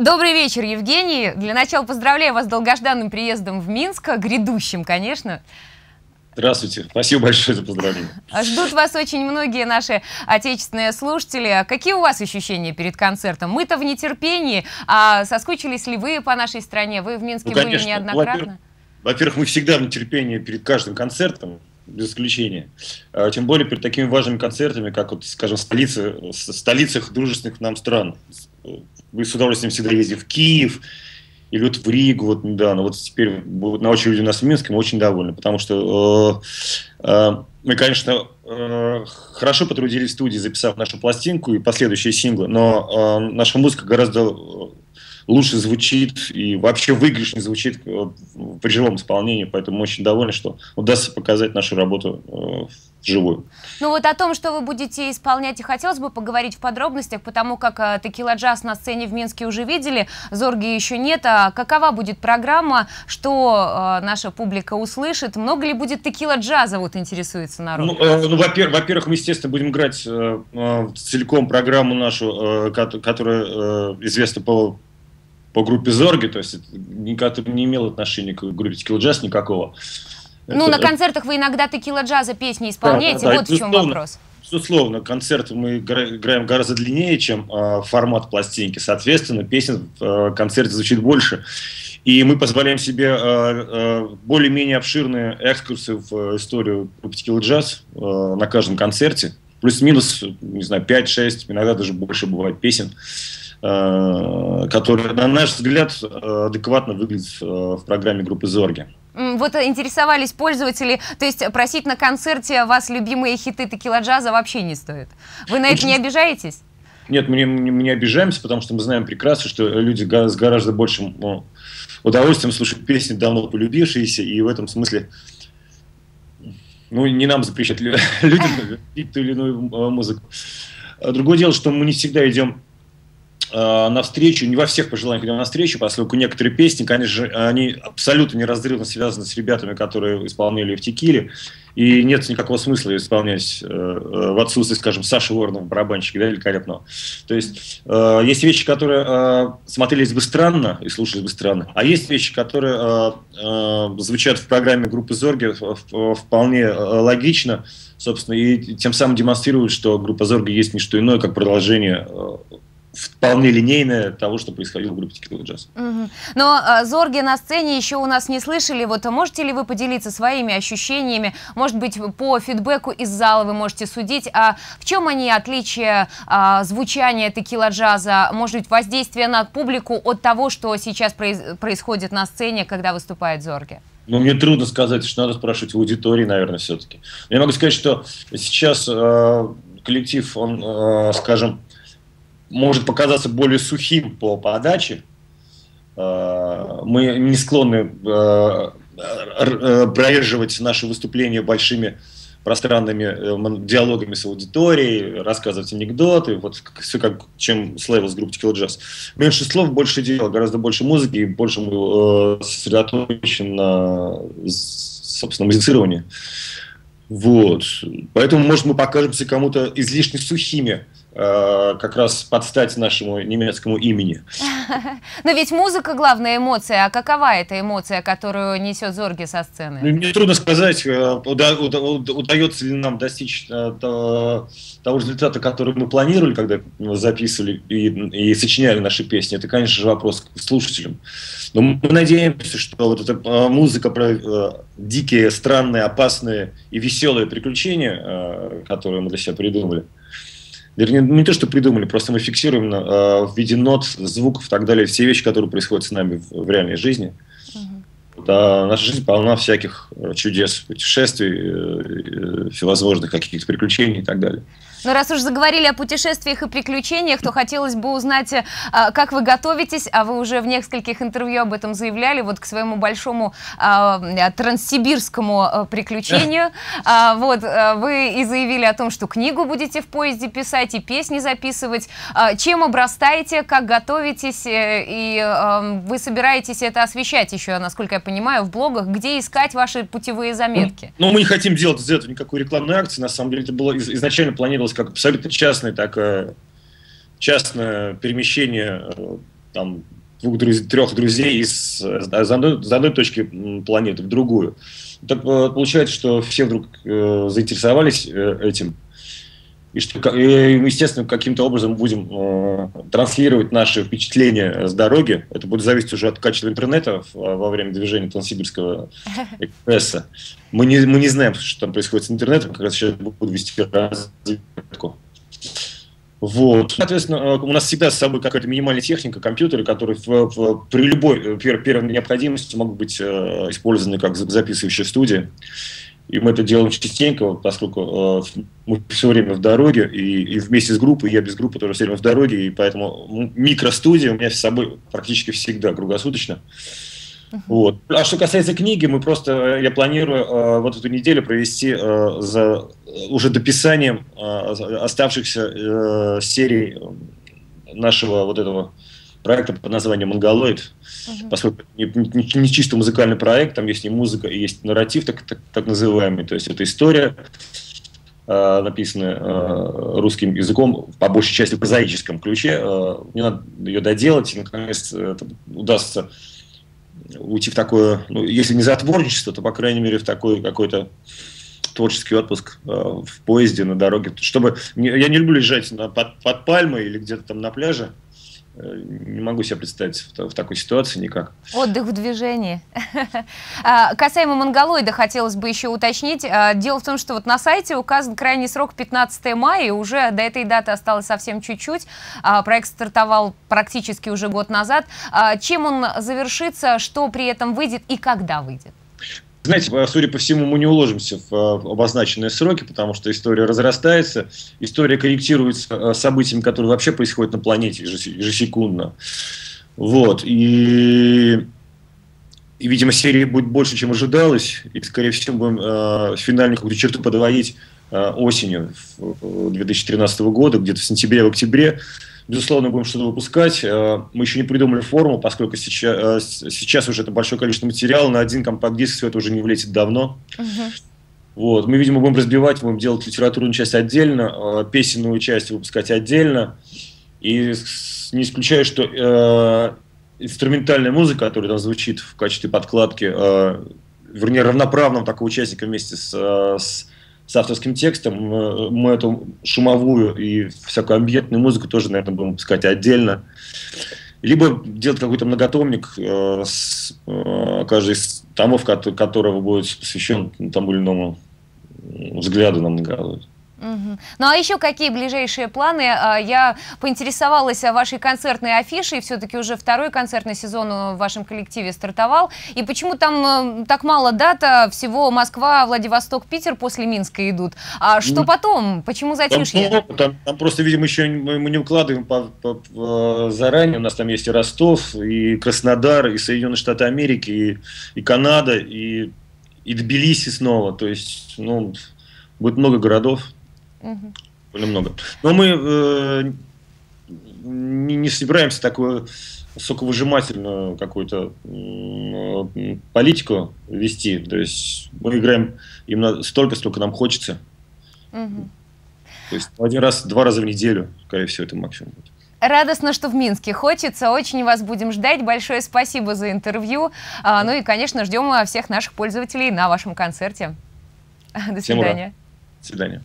Добрый вечер, Евгений. Для начала поздравляю вас с долгожданным приездом в Минск, грядущим, конечно. Здравствуйте. Спасибо большое за поздравление. Ждут вас очень многие наши отечественные слушатели. Какие у вас ощущения перед концертом? Мы-то в нетерпении. А соскучились ли вы по нашей стране? Вы в Минске ну, конечно. были неоднократно? Во-первых, мы всегда в нетерпении перед каждым концертом, без исключения. А, тем более перед такими важными концертами, как, вот, скажем, столицы, столицах дружественных нам стран. Вы с удовольствием всегда ездите в Киев, или вот в Ригу, вот недавно, вот теперь на очереди у нас в Минске, мы очень довольны, потому что э, э, мы, конечно, э, хорошо потрудились в студии, записав нашу пластинку и последующие синглы, но э, наша музыка гораздо лучше звучит и вообще выигрышнее звучит э, при живом исполнении, поэтому очень довольны, что удастся показать нашу работу э, вживую. Ну вот о том, что вы будете исполнять, и хотелось бы поговорить в подробностях, потому как э, текила джаз на сцене в Минске уже видели, Зорги еще нет. А какова будет программа, что э, наша публика услышит? Много ли будет текила джаза, вот интересуется народ? Ну, э, ну во-первых, мы, естественно, будем играть э, э, целиком программу нашу, э, которая э, известна по по группе Зорги, то есть это не имел отношения к группе Tequila Jazz никакого. Ну, это, на концертах вы иногда текила джаза песни исполняете, да, да, вот в чем вопрос. Безусловно, концерты мы играем гораздо длиннее, чем э, формат пластинки. Соответственно, песен в э, концерте звучит больше. И мы позволяем себе э, э, более-менее обширные экскурсы в историю группы Tequila Jazz э, на каждом концерте. Плюс-минус, не знаю, 5-6, иногда даже больше бывает песен. Э, которые, на наш взгляд, э, адекватно выглядят э, в программе группы «Зорги». Вот интересовались пользователи, то есть просить на концерте вас любимые хиты текила джаза вообще не стоит. Вы на это не обижаетесь? Нет, мы не, мы не обижаемся, потому что мы знаем прекрасно, что люди с гораздо большим ну, удовольствием слушают песни, давно полюбившиеся, и в этом смысле ну, не нам запрещать людям ту или иную музыку. Другое дело, что мы не всегда идем э, навстречу, не во всех пожеланиях идем навстречу, поскольку некоторые песни, конечно же, они абсолютно неразрывно связаны с ребятами, которые исполняли в Текиле, и нет никакого смысла исполнять э, э, в отсутствии, скажем, Саши Воронова, барабанщика, да, великолепного. То есть э, есть вещи, которые э, смотрелись бы странно и слушались бы странно, а есть вещи, которые э, э, звучат в программе группы Зорги вполне э, логично, собственно, и тем самым демонстрируют, что группа Зорги есть не что иное, как продолжение э, вполне линейное того, что происходило в группе Tequila Jazz. Угу. Но э, Зорги на сцене еще у нас не слышали. Вот можете ли вы поделиться своими ощущениями? Может быть, по фидбэку из зала вы можете судить. А в чем они отличие э, звучания Tequila джаза? Может быть, воздействие на публику от того, что сейчас произ происходит на сцене, когда выступает Зорги? Ну, мне трудно сказать, что надо спрашивать в аудитории, наверное, все-таки. Я могу сказать, что сейчас э, коллектив, он, э, скажем, может показаться более сухим по подаче. Э, мы не склонны э, э, проезживать наши выступления большими пространными диалогами с аудиторией, рассказывать анекдоты, вот все как, чем с лейбл с группы Tequila Jazz. Меньше слов, больше дела, гораздо больше музыки, и больше мы сосредоточены на, собственно, музицировании. Вот. Поэтому, может, мы покажемся кому-то излишне сухими, как раз подстать нашему немецкому имени. Но ведь музыка главная эмоция. А какова эта эмоция, которую несет Зорги со сцены? Ну, мне трудно сказать, э, удается ли нам достичь э, того результата, который мы планировали, когда записывали и, и сочиняли наши песни. Это, конечно же, вопрос к слушателям. Но мы надеемся, что вот эта музыка про дикие, странные, опасные и веселые приключения, которые мы для себя придумали, вернее, не то, что придумали, просто мы фиксируем э, в виде нот, звуков и так далее все вещи, которые происходят с нами в, в реальной жизни. Угу. Да, наша жизнь полна всяких э, чудес, путешествий, э, э, всевозможных каких-то приключений и так далее. Ну, раз уж заговорили о путешествиях и приключениях, то хотелось бы узнать, э, как вы готовитесь, а вы уже в нескольких интервью об этом заявляли, вот к своему большому а, транссибирскому э, приключению. А, вот, э, вы и заявили о том, что книгу будете в поезде писать и песни записывать. А, чем обрастаете, как готовитесь, и вы собираетесь это освещать еще, насколько я понимаю, в блогах, где искать ваши путевые заметки? Ну, ну мы не хотим делать из этого никакой рекламной акции, на самом деле это было изначально планировалось как абсолютно частное такое частное перемещение э, там двух друз... трех друзей из с одной, с одной точки планеты в другую. Так получается, что все вдруг э, заинтересовались э, этим. И, что, и, естественно, каким-то образом будем э, транслировать наши впечатления с дороги. Это будет зависеть уже от качества интернета во время движения Транссибирского экспресса. Мы не, мы не знаем, что там происходит с интернетом, как раз сейчас буду вести разведку. Вот. Соответственно, э, у нас всегда с собой какая-то минимальная техника, компьютеры, которые в, в, при любой э, пер, первой необходимости могут быть э, использованы как записывающая студия. И мы это делаем частенько, поскольку э, мы все время в дороге, и, и вместе с группой, я без группы тоже все время в дороге, и поэтому микростудия у меня с собой практически всегда круглосуточно. Uh-huh. Вот. А что касается книги, мы просто, я планирую э, вот эту неделю провести э, за уже дописанием э, оставшихся э, серий нашего вот этого проекта под названием «Монголоид», uh-huh. поскольку не, не, не чисто музыкальный проект, там есть и музыка, и есть нарратив так, так, так называемый, то есть это история, э, написанная э, русским языком, по большей части в прозаическом ключе. Э, мне надо ее доделать, и наконец это удастся уйти в такое, ну, если не затворничество, то, по крайней мере, в такой какой-то творческий отпуск э, в поезде, на дороге. Чтобы я не люблю лежать на, под, под пальмой или где-то там на пляже. Э, не могу себе представить в, в такой ситуации никак. Отдых в движении. А, касаемо монголоида, хотелось бы еще уточнить. А, дело в том, что вот на сайте указан крайний срок 15 мая, и уже до этой даты осталось совсем чуть-чуть. А, проект стартовал практически уже год назад. Чем он завершится, что при этом выйдет и когда выйдет? Знаете, судя по всему, мы не уложимся в э, обозначенные сроки, потому что история разрастается, история корректируется э, событиями, которые вообще происходят на планете ежесекундно. Вот. И, и видимо, серии будет больше, чем ожидалось. И, скорее всего, будем э, финальную какую-то черту подводить э, осенью 2013 года, где-то в сентябре-октябре. Безусловно, будем что-то выпускать. Э, мы еще не придумали форму, поскольку сейчас, э, сейчас уже это большое количество материала. На один компакт-диск все это уже не влезет давно. Uh-huh. Вот. Мы, видимо, будем разбивать, будем делать литературную часть отдельно, э, песенную часть выпускать отдельно. И не исключаю, что э, инструментальная музыка, которая там звучит в качестве подкладки, э, вернее, равноправным такого участника вместе с, с с авторским текстом. Мы эту шумовую и всякую амбиентную музыку тоже, наверное, будем пускать отдельно. Либо делать какой-то многотомник, э, с, э, каждый из томов, которого будет посвящен тому или иному взгляду на многолюдие. Угу. Ну а еще какие ближайшие планы? А, я поинтересовалась вашей концертной афишей, все-таки уже второй концертный сезон в вашем коллективе стартовал. И почему там э, так мало дата? Всего Москва, Владивосток, Питер после Минска идут. А что потом? Почему затишье? Там, там, там просто, видимо, еще мы, мы не укладываем по, по, по, заранее. У нас там есть и Ростов, и Краснодар, и Соединенные Штаты Америки, и, и Канада, и, и Тбилиси снова. То есть, ну, будет много городов. Угу. Довольно много. Но мы э, не, не собираемся такую соковыжимательную какую-то э, политику вести. То есть мы играем именно столько, сколько нам хочется. Угу. То есть один раз, два раза в неделю, скорее всего, это максимум будет. Радостно, что в Минске хочется. Очень вас будем ждать. Большое спасибо за интервью. А, ну и, конечно, ждем всех наших пользователей на вашем концерте. До свидания. До свидания.